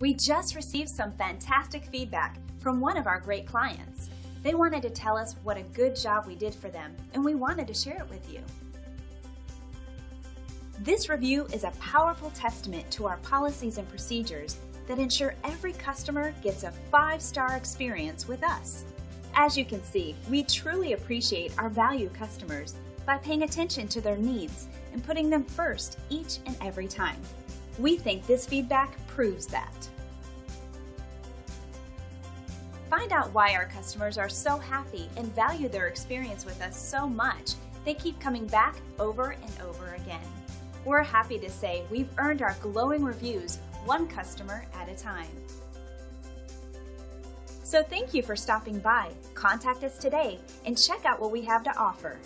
We just received some fantastic feedback from one of our great clients. They wanted to tell us what a good job we did for them, and we wanted to share it with you. This review is a powerful testament to our policies and procedures that ensure every customer gets a five-star experience with us. As you can see, we truly appreciate our value customers by paying attention to their needs and putting them first each and every time. We think this feedback proves that. Find out why our customers are so happy and value their experience with us so much, they keep coming back over and over again. We're happy to say we've earned our glowing reviews one customer at a time. So thank you for stopping by. Contact us today and check out what we have to offer.